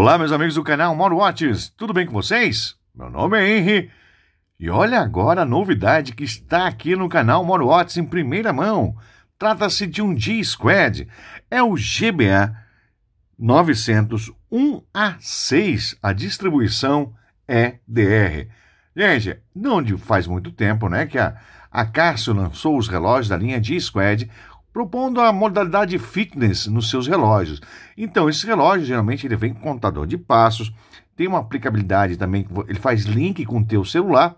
Olá, meus amigos do canal Mauro Watches, tudo bem com vocês? Meu nome é Henry e olha agora a novidade que está aqui no canal Mauro Watches em primeira mão. Trata-se de um G-Squad, é o GBA 900 1A6, a distribuição é DR. Gente, não faz muito tempo né, que a, a Casio lançou os relógios da linha G-Squad propondo a modalidade fitness nos seus relógios. Então, esse relógio geralmente ele vem com contador de passos, tem uma aplicabilidade também, ele faz link com o teu celular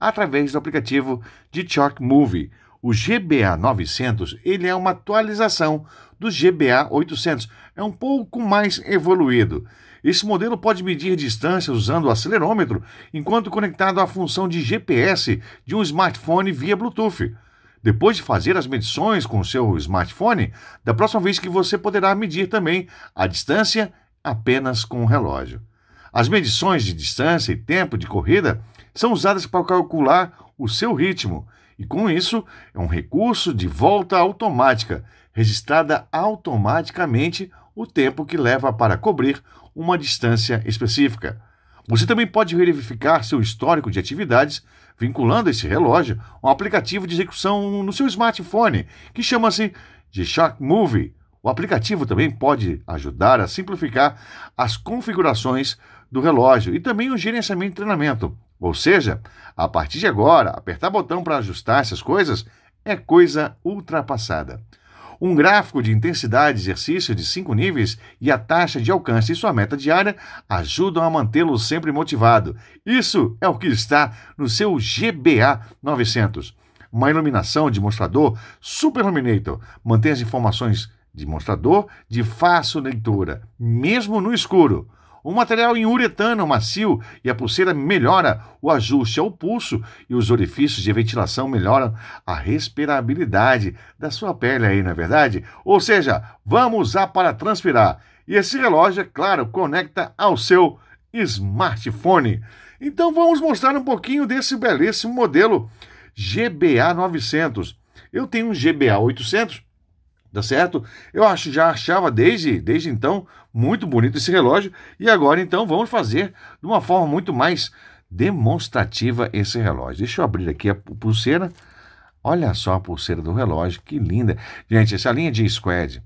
através do aplicativo de Chalk Movie. O GBA 900 ele é uma atualização do GBA 800, é um pouco mais evoluído. Esse modelo pode medir distâncias usando o acelerômetro, enquanto conectado à função de GPS de um smartphone via Bluetooth. Depois de fazer as medições com o seu smartphone, da próxima vez que você poderá medir também a distância apenas com o relógio. As medições de distância e tempo de corrida são usadas para calcular o seu ritmo, e com isso é um recurso de volta automática, registrada automaticamente o tempo que leva para cobrir uma distância específica. Você também pode verificar seu histórico de atividades vinculando esse relógio a um aplicativo de execução no seu smartphone, que chama-se de Shark Movie. O aplicativo também pode ajudar a simplificar as configurações do relógio e também o gerenciamento de treinamento. Ou seja, a partir de agora, apertar botão para ajustar essas coisas é coisa ultrapassada. Um gráfico de intensidade de exercício de cinco níveis e a taxa de alcance e sua meta diária ajudam a mantê-lo sempre motivado. Isso é o que está no seu GBA 900. Uma iluminação de mostrador Super Illuminator mantém as informações de mostrador de fácil leitura, mesmo no escuro. Um material em uretano macio e a pulseira melhora o ajuste ao pulso e os orifícios de ventilação melhoram a respirabilidade da sua pele aí, não é verdade? Ou seja, vamos usar para transpirar. E esse relógio, é claro, conecta ao seu smartphone. Então vamos mostrar um pouquinho desse belíssimo modelo GBA 900. Eu tenho um GBA 800 Tá certo? Eu acho, já achava desde, desde então muito bonito esse relógio e agora então vamos fazer de uma forma muito mais demonstrativa esse relógio. Deixa eu abrir aqui a pulseira. Olha só a pulseira do relógio, que linda. Gente, essa linha de Squad,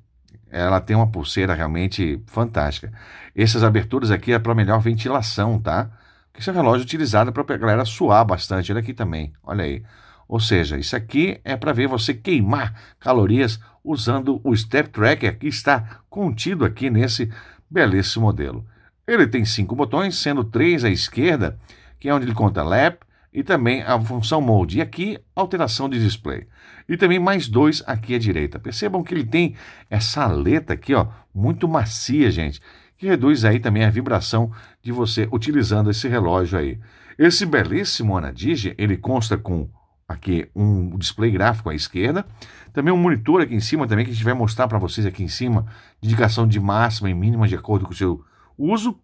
ela tem uma pulseira realmente fantástica. Essas aberturas aqui é para melhor ventilação, tá? Esse é um relógio utilizado para a galera suar bastante. Olha aqui também, olha aí. Ou seja, isso aqui é para ver você queimar calorias usando o Step Tracker que está contido aqui nesse belíssimo modelo. Ele tem cinco botões, sendo três à esquerda, que é onde ele conta Lap, e também a função Mode. E aqui, alteração de display. E também mais dois aqui à direita. Percebam que ele tem essa aleta aqui, ó, muito macia, gente, que reduz aí também a vibração de você utilizando esse relógio aí. Esse belíssimo Anadige, ele consta com aqui um display gráfico à esquerda, também um monitor aqui em cima também que a gente vai mostrar para vocês aqui em cima, indicação de máxima e mínima de acordo com o seu uso.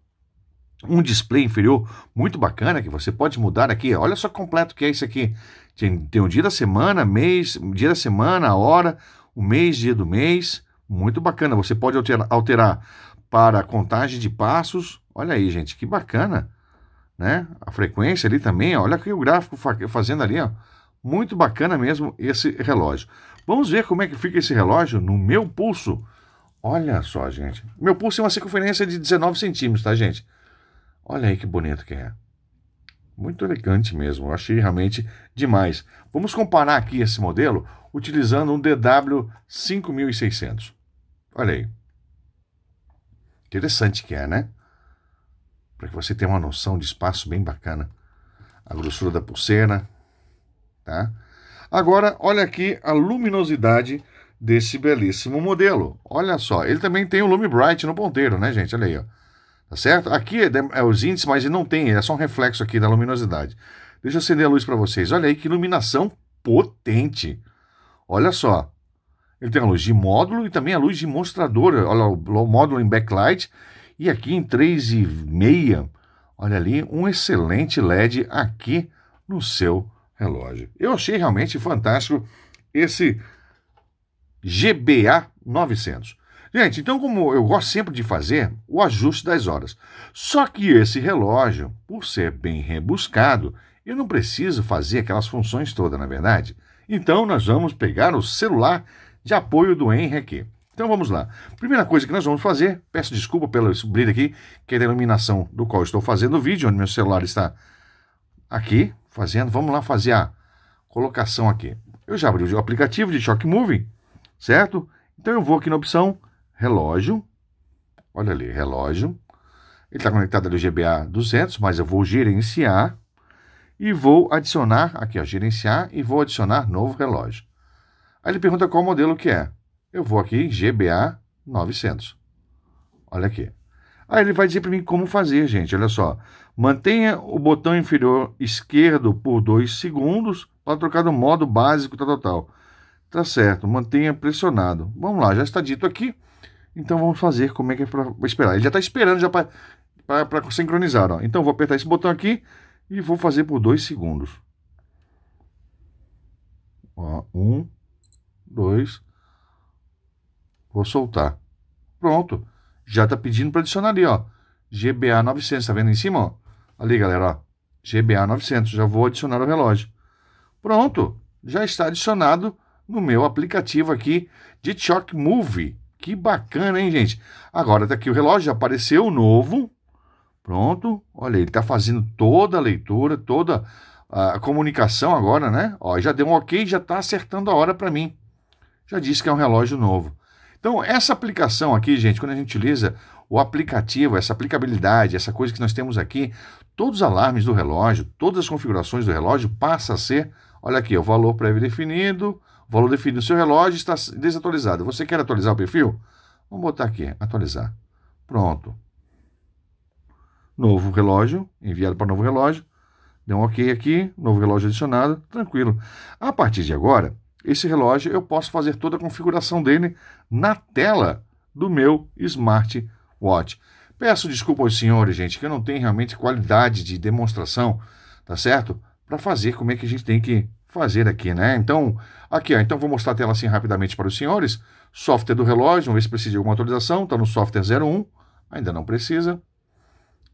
Um display inferior muito bacana que você pode mudar aqui. Olha só completo que é isso aqui. Tem, tem o dia da semana, mês, dia da semana, a hora, o mês, dia do mês. Muito bacana. Você pode alterar, alterar para contagem de passos. Olha aí, gente, que bacana. Né? A frequência ali também, olha aqui o gráfico fazendo ali, ó. Muito bacana mesmo esse relógio. Vamos ver como é que fica esse relógio no meu pulso. Olha só, gente. Meu pulso tem uma circunferência de 19 centímetros, tá, gente? Olha aí que bonito que é. Muito elegante mesmo. Eu achei realmente demais. Vamos comparar aqui esse modelo utilizando um DW 5600. Olha aí. Interessante que é, né? Para que você tenha uma noção de espaço bem bacana. A grossura da pulseira, Tá? Agora, olha aqui a luminosidade desse belíssimo modelo. Olha só, ele também tem o Lume Bright no ponteiro, né, gente? Olha aí, ó. Tá certo? Aqui é, é os índices, mas ele não tem, é só um reflexo aqui da luminosidade. Deixa eu acender a luz para vocês. Olha aí que iluminação potente. Olha só. Ele tem a luz de módulo e também a luz de mostrador. Olha o módulo em backlight. E aqui em 3,5, olha ali, um excelente LED aqui no seu relógio. Eu achei realmente fantástico esse GBA 900. Gente, então como eu gosto sempre de fazer o ajuste das horas. Só que esse relógio, por ser bem rebuscado, eu não preciso fazer aquelas funções todas, na é verdade. Então nós vamos pegar o celular de apoio do Henry aqui. Então vamos lá. Primeira coisa que nós vamos fazer, peço desculpa pelo brilho aqui, que é a iluminação do qual estou fazendo o vídeo, onde meu celular está aqui fazendo. Vamos lá fazer a colocação aqui. Eu já abri o aplicativo de Shock Movie, certo? Então eu vou aqui na opção relógio. Olha ali, relógio. Ele está conectado ao GBA 200, mas eu vou gerenciar e vou adicionar, aqui ó, gerenciar e vou adicionar novo relógio. Aí ele pergunta qual modelo que é. Eu vou aqui, GBA 900. Olha aqui. Aí ele vai dizer para mim como fazer, gente. Olha só. Mantenha o botão inferior esquerdo por 2 segundos para trocar do modo básico, tal, tal. Tá certo, mantenha pressionado. Vamos lá, já está dito aqui. Então vamos fazer como é que é para esperar. Ele já está esperando já para sincronizar. Ó. Então vou apertar esse botão aqui e vou fazer por 2 segundos. Ó, um, dois. Vou soltar. Pronto. Já está pedindo para adicionar ali, ó. GBA 900, tá vendo em cima, ó? Ali, galera, ó. GBA 900. Já vou adicionar o relógio. Pronto. Já está adicionado no meu aplicativo aqui de Chalk Movie. Que bacana, hein, gente? Agora tá aqui o relógio, já apareceu novo. Pronto. Olha, ele está fazendo toda a leitura, toda a comunicação agora, né? Ó, já deu um ok, já está acertando a hora para mim. Já disse que é um relógio novo. Então, essa aplicação aqui, gente, quando a gente utiliza o aplicativo, essa aplicabilidade, essa coisa que nós temos aqui, todos os alarmes do relógio, todas as configurações do relógio passa a ser, olha aqui, o valor prévio definido, o valor definido do seu relógio está desatualizado. Você quer atualizar o perfil? Vamos botar aqui, atualizar. Pronto. Novo relógio, enviado para novo relógio. Deu um ok aqui, novo relógio adicionado, tranquilo. A partir de agora, esse relógio eu posso fazer toda a configuração dele na tela do meu smartwatch. Peço desculpa aos senhores, gente, que eu não tenho realmente qualidade de demonstração, tá certo? Para fazer como é que a gente tem que fazer aqui, né? Então, aqui, ó, então vou mostrar a tela assim rapidamente para os senhores. Software do relógio, vamos ver se precisa de alguma atualização. Está no software 01, ainda não precisa,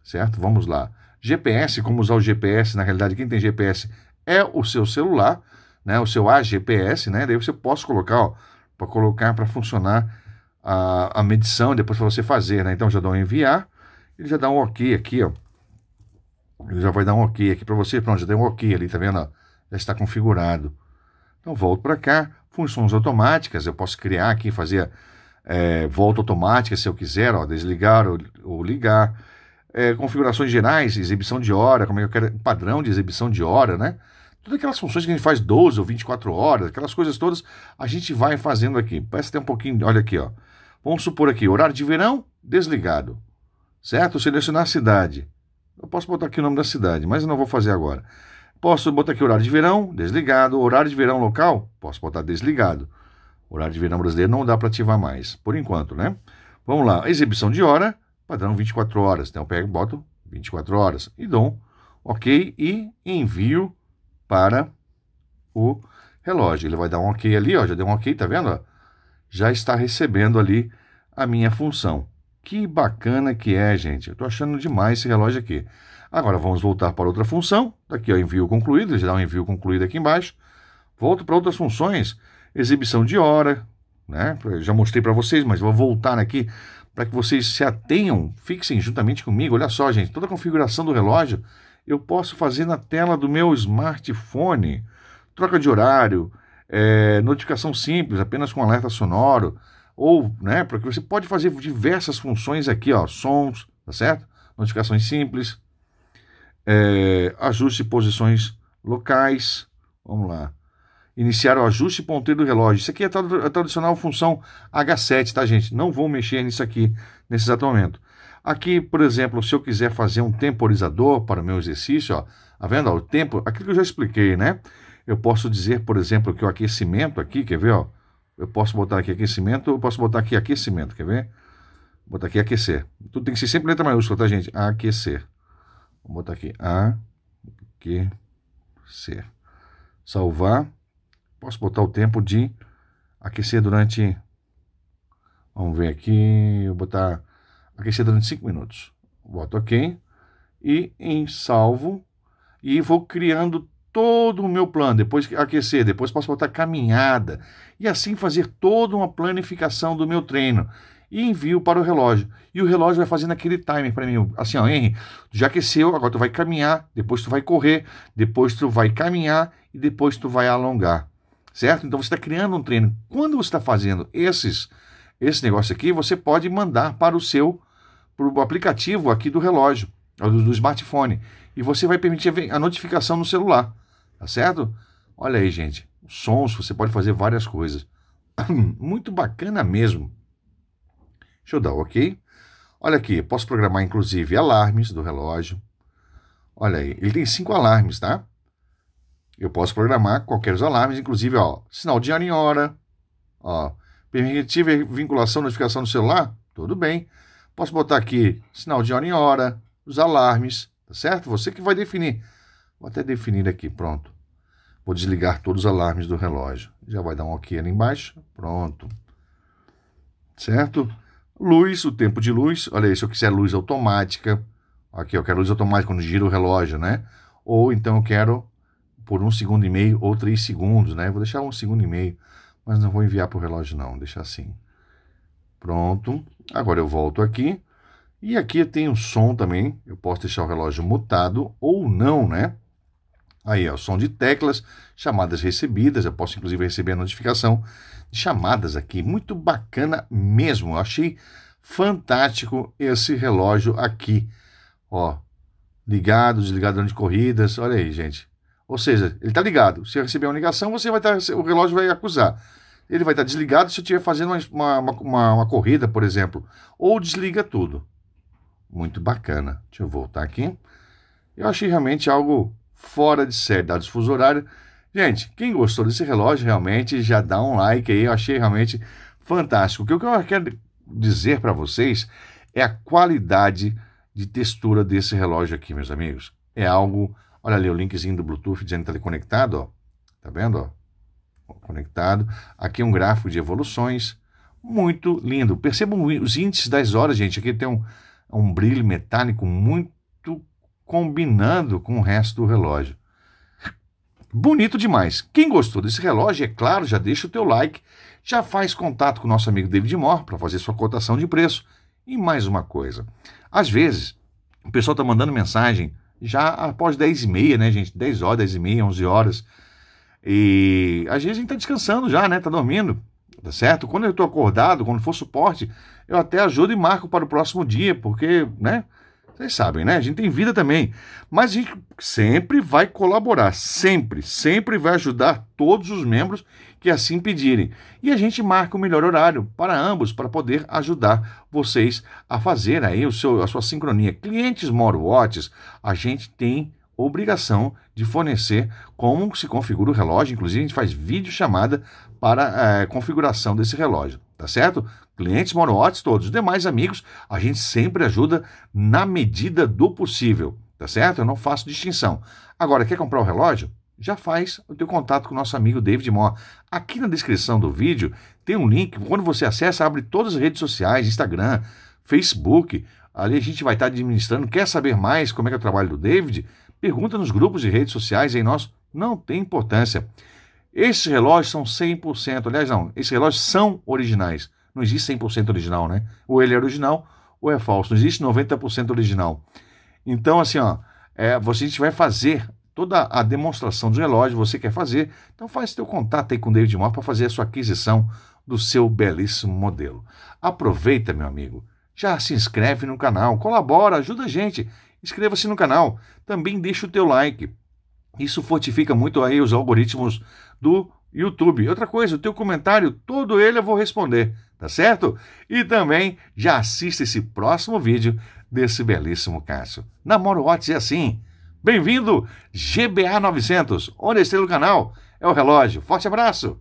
certo? Vamos lá. GPS, como usar o GPS? Na realidade, quem tem GPS é o seu celular, né? O seu AGPS, né? Daí você pode colocar, para colocar para funcionar a, a medição, depois para você fazer, né? Então já dá um enviar, ele já dá um OK aqui, ó. Ele já vai dar um OK aqui para você, pronto, já deu um OK ali, tá vendo? Já está configurado. Então volto para cá, funções automáticas, eu posso criar aqui, fazer é, volta automática se eu quiser, ó, desligar ou, ou ligar. É, configurações gerais, exibição de hora, como é que eu quero, padrão de exibição de hora, né? Todas aquelas funções que a gente faz 12 ou 24 horas, aquelas coisas todas, a gente vai fazendo aqui. Parece ter um pouquinho, olha aqui, ó. Vamos supor aqui, horário de verão, desligado. Certo? Selecionar a cidade. Eu posso botar aqui o nome da cidade, mas não vou fazer agora. Posso botar aqui horário de verão, desligado. Horário de verão local, posso botar desligado. Horário de verão brasileiro não dá para ativar mais, por enquanto, né? Vamos lá, exibição de hora, padrão 24 horas. Então eu pego, boto 24 horas e dou ok e envio para o relógio. Ele vai dar um ok ali, ó, já deu um ok, tá vendo? Já está recebendo ali a minha função. Que bacana que é, gente. Eu tô achando demais esse relógio aqui. Agora vamos voltar para outra função. Daqui, ó, envio concluído, ele já dá um envio concluído aqui embaixo. Volto para outras funções. Exibição de hora, né? Já mostrei para vocês, mas vou voltar aqui para que vocês se atenham, fixem juntamente comigo. Olha só, gente, toda a configuração do relógio eu posso fazer na tela do meu smartphone. Troca de horário, é, notificação simples, apenas com alerta sonoro, ou, né, porque você pode fazer diversas funções aqui, ó, sons, tá certo? Notificações simples, é, ajuste posições locais, vamos lá. Iniciar o ajuste ponteiro do relógio. Isso aqui é a tradicional função H7, tá, gente? Não vou mexer nisso aqui nesse exato momento. Aqui, por exemplo, se eu quiser fazer um temporizador para o meu exercício, ó, tá vendo? Ó, o tempo, aquilo que eu já expliquei, né? Eu posso dizer, por exemplo, que o aquecimento aqui, quer ver, ó? Eu posso botar aqui aquecimento, eu posso botar aqui aquecimento, quer ver? Vou botar aqui aquecer. Tudo tem que ser sempre letra maiúscula, tá, gente? Aquecer. Vou botar aqui aquecer. Salvar. Posso botar o tempo de aquecer durante Vamos ver aqui, vou botar aquecer durante 5 minutos. Boto OK e em salvo e vou criando todo o meu plano, depois aquecer, depois posso botar caminhada e assim fazer toda uma planificação do meu treino e envio para o relógio. E o relógio vai fazendo aquele timer para mim, assim, ó, Henry, já aqueceu, agora tu vai caminhar, depois tu vai correr, depois tu vai caminhar e depois tu vai alongar, certo? Então você está criando um treino. Quando você está fazendo esses esse negócio aqui, você pode mandar para o seu para o aplicativo aqui do relógio, do, do smartphone, e você vai permitir a notificação no celular. Tá certo? Olha aí, gente. Sons, você pode fazer várias coisas. Muito bacana mesmo. Deixa eu dar ok. Olha aqui, posso programar inclusive alarmes do relógio. Olha aí, ele tem cinco alarmes, tá? Eu posso programar qualquer dos alarmes, inclusive, ó, sinal de hora em hora, ó, permitir vinculação, notificação no celular, tudo bem. Posso botar aqui sinal de hora em hora, os alarmes, tá certo? Você que vai definir. Vou até definir aqui, pronto. Vou desligar todos os alarmes do relógio. Já vai dar um ok ali embaixo. Pronto. Certo? Luz, o tempo de luz. Olha aí, se eu quiser luz automática. Aqui, eu quero luz automática quando gira o relógio, né? Ou então eu quero por um segundo e meio ou três segundos, né? Vou deixar um segundo e meio, mas não vou enviar para o relógio não, vou deixar assim. Pronto. Agora eu volto aqui. E aqui tem o som também. Eu posso deixar o relógio mutado ou não, né? Aí, ó, som de teclas, chamadas recebidas. Eu posso, inclusive, receber a notificação de chamadas aqui. Muito bacana mesmo. Eu achei fantástico esse relógio aqui. Ó, ligado, desligado durante corridas. Olha aí, gente. Ou seja, ele está ligado. Se eu receber uma ligação, você vai estar, o relógio vai acusar. Ele vai estar desligado se eu estiver fazendo uma, uma, uma, uma corrida, por exemplo. Ou desliga tudo. Muito bacana. Deixa eu voltar aqui. Eu achei realmente algo fora de série, dados fuso horário. Gente, quem gostou desse relógio realmente já dá um like aí, eu achei realmente fantástico. O que eu quero dizer para vocês é a qualidade de textura desse relógio aqui, meus amigos. É algo, olha ali o linkzinho do Bluetooth dizendo que está conectado, ó. Tá vendo, ó? Conectado. Aqui um gráfico de evoluções, muito lindo. Percebam os índices das horas, gente. Aqui tem um, um brilho metálico muito combinando com o resto do relógio. Bonito demais. Quem gostou desse relógio, é claro, já deixa o teu like, já faz contato com o nosso amigo David Moore para fazer sua cotação de preço. E mais uma coisa, às vezes o pessoal está mandando mensagem já após 10 e meia, né, gente? 10 horas, 10 e meia, 11 horas. E às vezes a gente está descansando já, né? Está dormindo, tá certo? Quando eu estou acordado, quando for suporte, eu até ajudo e marco para o próximo dia, porque, né? Vocês sabem, né? A gente tem vida também. Mas a gente sempre vai colaborar, sempre, sempre vai ajudar todos os membros que assim pedirem. E a gente marca o melhor horário para ambos, para poder ajudar vocês a fazer aí o seu, a sua sincronia. Clientes Watches, a gente tem obrigação de fornecer como se configura o relógio. Inclusive, a gente faz vídeo chamada para a é, configuração desse relógio, tá certo? Clientes Watches, todos os demais amigos, a gente sempre ajuda na medida do possível, tá certo? Eu não faço distinção. Agora, quer comprar o relógio? Já faz o teu contato com o nosso amigo David Moore. Aqui na descrição do vídeo tem um link, quando você acessa, abre todas as redes sociais, Instagram, Facebook, ali a gente vai estar administrando. Quer saber mais como é que é o trabalho do David? Pergunta nos grupos de redes sociais em nós, não tem importância. Esses relógios são 100%, aliás não, esses relógios são originais. Não existe 100% original, né? Ou ele é original ou é falso. Não existe 90% original. Então, assim, ó, é, você, a gente vai fazer toda a demonstração do relógio, você quer fazer, então faz seu contato aí com o David Moore para fazer a sua aquisição do seu belíssimo modelo. Aproveita, meu amigo, já se inscreve no canal, colabora, ajuda a gente inscreva-se no canal, também deixa o teu like. Isso fortifica muito aí os algoritmos do YouTube. Outra coisa, o teu comentário, todo ele eu vou responder, tá certo? E também já assista esse próximo vídeo desse belíssimo caso. Namoro Watts é assim. Bem-vindo, GBA 900, onde está o canal é o relógio. Forte abraço!